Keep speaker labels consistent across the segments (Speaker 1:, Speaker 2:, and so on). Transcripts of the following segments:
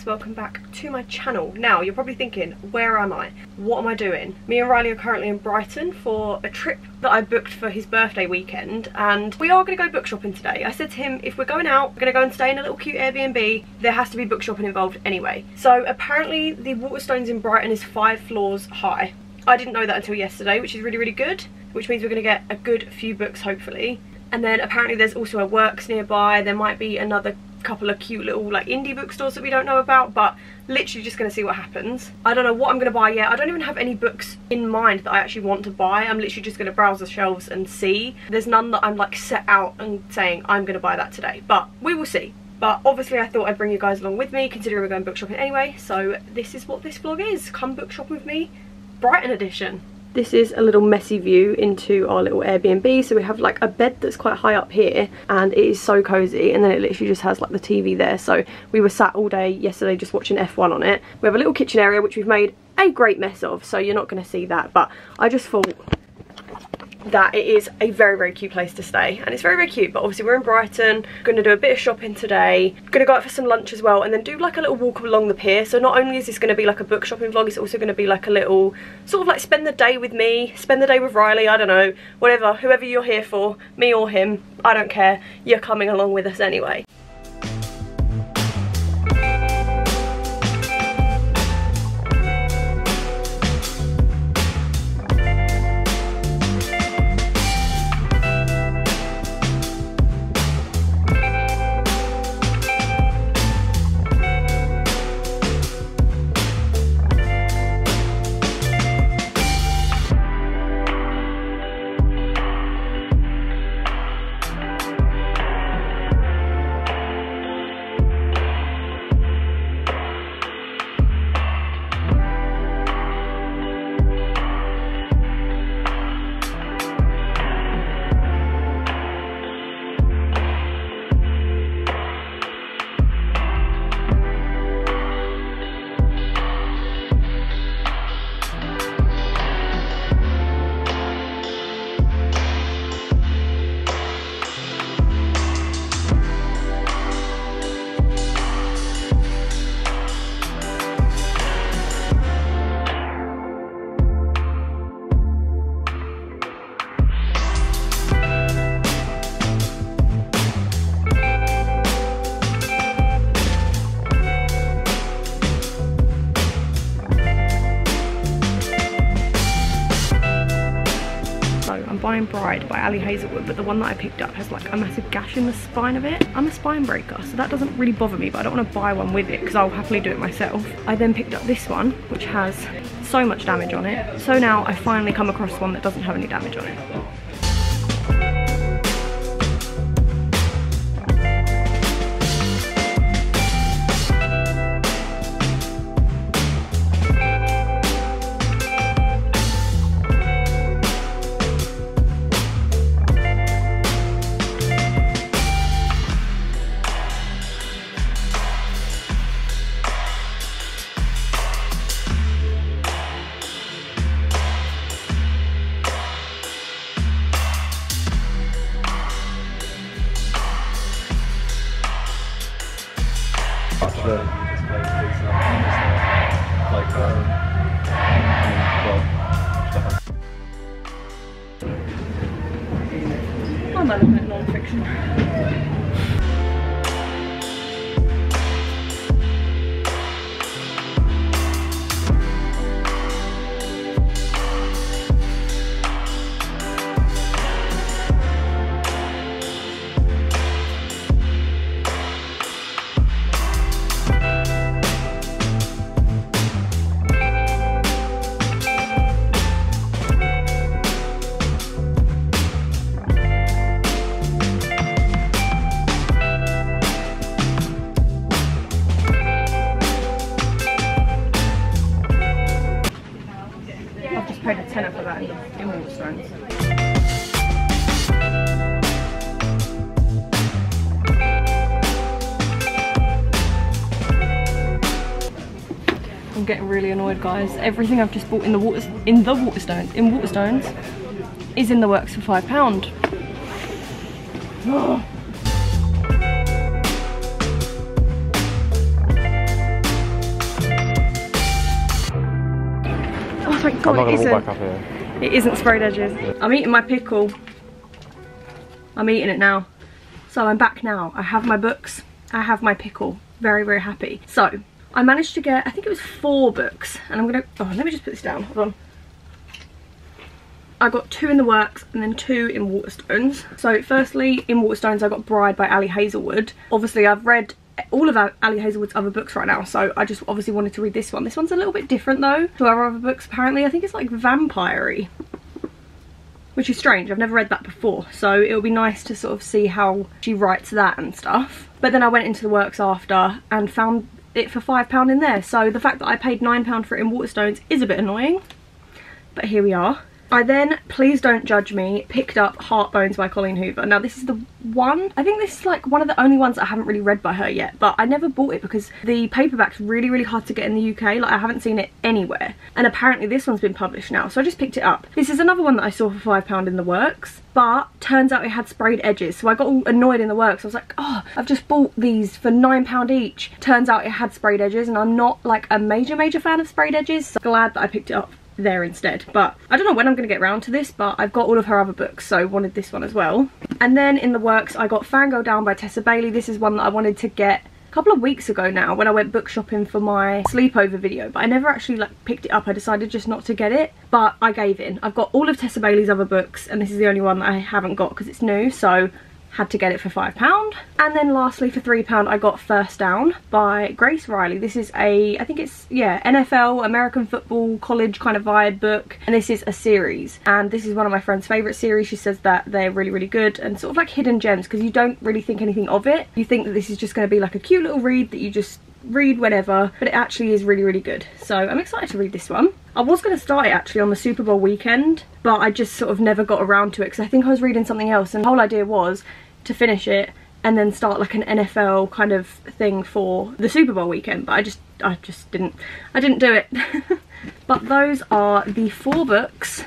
Speaker 1: Guys, welcome back to my channel. Now, you're probably thinking, where am I? What am I doing? Me and Riley are currently in Brighton for a trip that I booked for his birthday weekend and we are going to go book shopping today. I said to him, if we're going out, we're going to go and stay in a little cute Airbnb, there has to be book shopping involved anyway. So apparently the Waterstones in Brighton is five floors high. I didn't know that until yesterday, which is really, really good, which means we're going to get a good few books hopefully. And then apparently there's also a works nearby, there might be another couple of cute little like indie bookstores that we don't know about but literally just gonna see what happens. I don't know what I'm gonna buy yet. I don't even have any books in mind that I actually want to buy. I'm literally just gonna browse the shelves and see. There's none that I'm like set out and saying I'm gonna buy that today. But we will see. But obviously I thought I'd bring you guys along with me considering we're going book shopping anyway. So this is what this vlog is. Come book shopping with me. Brighton edition this is a little messy view into our little Airbnb. So we have like a bed that's quite high up here and it is so cozy and then it literally just has like the TV there. So we were sat all day yesterday just watching F1 on it. We have a little kitchen area which we've made a great mess of so you're not going to see that but I just thought that it is a very very cute place to stay. And it's very very cute but obviously we're in Brighton. Gonna do a bit of shopping today. Gonna go out for some lunch as well and then do like a little walk along the pier. So not only is this gonna be like a book shopping vlog it's also gonna be like a little sort of like spend the day with me spend the day with Riley I don't know. Whatever whoever you're here for me or him I don't care. You're coming along with us anyway Buying Bride by Ali Hazelwood, but the one that I picked up has like a massive gash in the spine of it. I'm a spine breaker, so that doesn't really bother me, but I don't want to buy one with it because I'll happily do it myself. I then picked up this one, which has so much damage on it. So now I finally come across one that doesn't have any damage on it. I'm element non-fiction. I'm getting really annoyed guys. Everything I've just bought in the water in the Waterstones, in Waterstones, is in the works for five pound. Oh
Speaker 2: thank god
Speaker 1: it isn't. It isn't sprayed edges. I'm eating my pickle. I'm eating it now. So I'm back now. I have my books. I have my pickle. Very, very happy. So I managed to get, I think it was four books. And I'm gonna, oh, let me just put this down. Hold on. I got two in the works and then two in Waterstones. So firstly, in Waterstones, I got Bride by Ali Hazelwood. Obviously, I've read all of Ali Hazelwood's other books right now, so I just obviously wanted to read this one. This one's a little bit different though to our other books, apparently. I think it's like vampire which is strange. I've never read that before, so it'll be nice to sort of see how she writes that and stuff. But then I went into the works after and found it for £5 in there, so the fact that I paid £9 for it in Waterstones is a bit annoying. But here we are. I then, please don't judge me, picked up Heartbones by Colleen Hoover. Now this is the one, I think this is like one of the only ones I haven't really read by her yet, but I never bought it because the paperback's really, really hard to get in the UK. Like I haven't seen it anywhere. And apparently this one's been published now, so I just picked it up. This is another one that I saw for £5 in the works, but turns out it had sprayed edges. So I got all annoyed in the works. I was like, oh, I've just bought these for £9 each. Turns out it had sprayed edges and I'm not like a major, major fan of sprayed edges. So glad that I picked it up there instead. But I don't know when I'm going to get around to this but I've got all of her other books so wanted this one as well. And then in the works I got Fangirl Down by Tessa Bailey. This is one that I wanted to get a couple of weeks ago now when I went book shopping for my sleepover video but I never actually like picked it up. I decided just not to get it but I gave in. I've got all of Tessa Bailey's other books and this is the only one that I haven't got because it's new so had to get it for £5. And then lastly for £3 I got First Down by Grace Reilly. This is a, I think it's, yeah, NFL, American football, college kind of vibe book. And this is a series. And this is one of my friend's favourite series. She says that they're really, really good and sort of like hidden gems because you don't really think anything of it. You think that this is just going to be like a cute little read that you just read whenever but it actually is really really good so I'm excited to read this one I was going to start it actually on the Super Bowl weekend but I just sort of never got around to it because I think I was reading something else and the whole idea was to finish it and then start like an NFL kind of thing for the Super Bowl weekend but I just I just didn't I didn't do it but those are the four books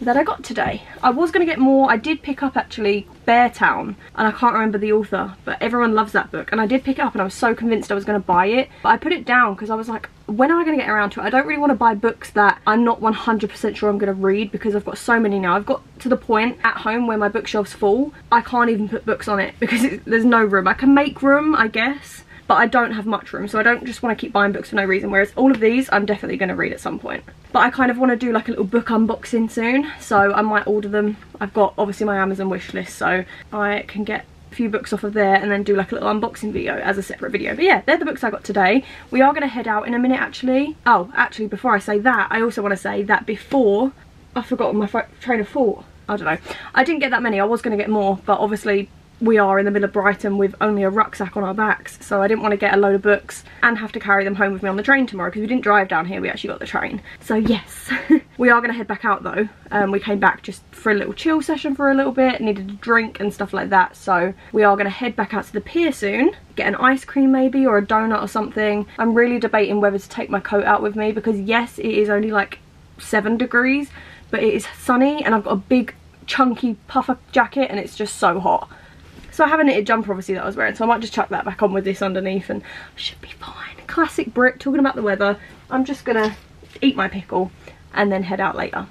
Speaker 1: that I got today. I was going to get more. I did pick up actually Beartown and I can't remember the author but everyone loves that book and I did pick it up and I was so convinced I was going to buy it but I put it down because I was like when am I going to get around to it? I don't really want to buy books that I'm not 100% sure I'm going to read because I've got so many now. I've got to the point at home where my bookshelf's full I can't even put books on it because it, there's no room. I can make room I guess but I don't have much room so I don't just want to keep buying books for no reason whereas all of these I'm definitely going to read at some point. But I kind of want to do like a little book unboxing soon so I might order them. I've got obviously my Amazon wish list so I can get a few books off of there and then do like a little unboxing video as a separate video. But yeah they're the books I got today. We are going to head out in a minute actually. Oh actually before I say that I also want to say that before I forgot my train of thought. I don't know. I didn't get that many. I was going to get more but obviously we are in the middle of Brighton with only a rucksack on our backs so I didn't want to get a load of books and have to carry them home with me on the train tomorrow because we didn't drive down here we actually got the train. So yes. We are going to head back out though. Um, we came back just for a little chill session for a little bit needed a drink and stuff like that so we are going to head back out to the pier soon get an ice cream maybe or a donut or something. I'm really debating whether to take my coat out with me because yes it is only like seven degrees but it is sunny and I've got a big chunky puffer jacket and it's just so hot so I have a knitted jumper obviously that I was wearing, so I might just chuck that back on with this underneath and I should be fine. Classic Brit, talking about the weather. I'm just gonna eat my pickle and then head out later.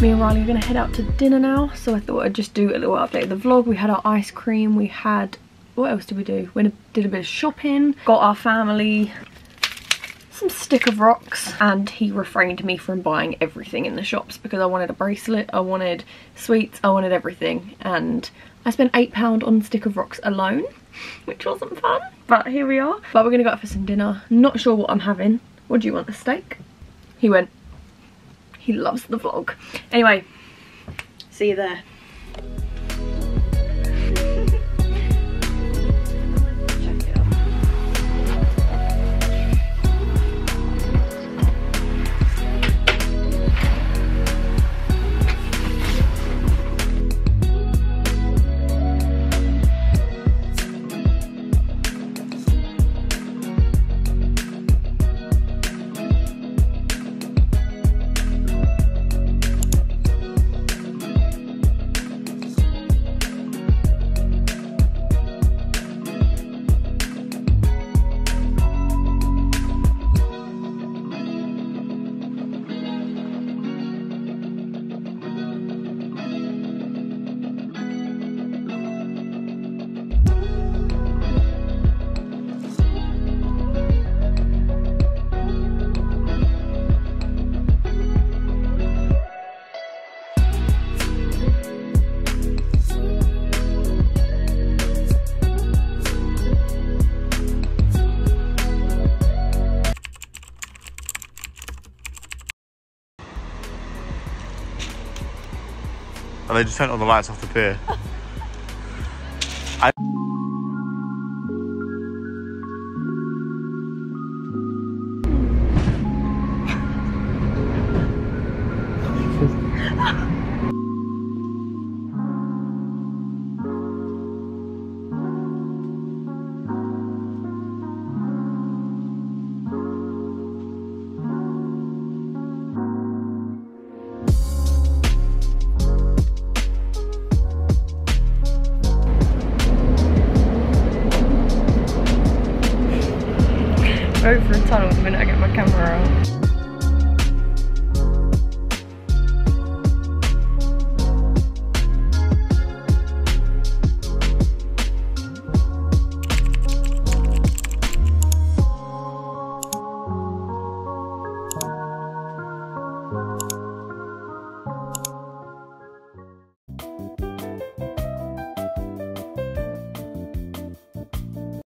Speaker 1: Me and Riley are gonna head out to dinner now, so I thought I'd just do a little update of the vlog. We had our ice cream, we had, what else did we do? We did a bit of shopping, got our family some stick of rocks and he refrained me from buying everything in the shops because I wanted a bracelet, I wanted sweets, I wanted everything and I spent £8 on stick of rocks alone which wasn't fun but here we are. But we're gonna go out for some dinner. Not sure what I'm having. What do you want, a steak? He went, he loves the vlog. Anyway, see you there.
Speaker 2: And they just turned all the lights off the pier.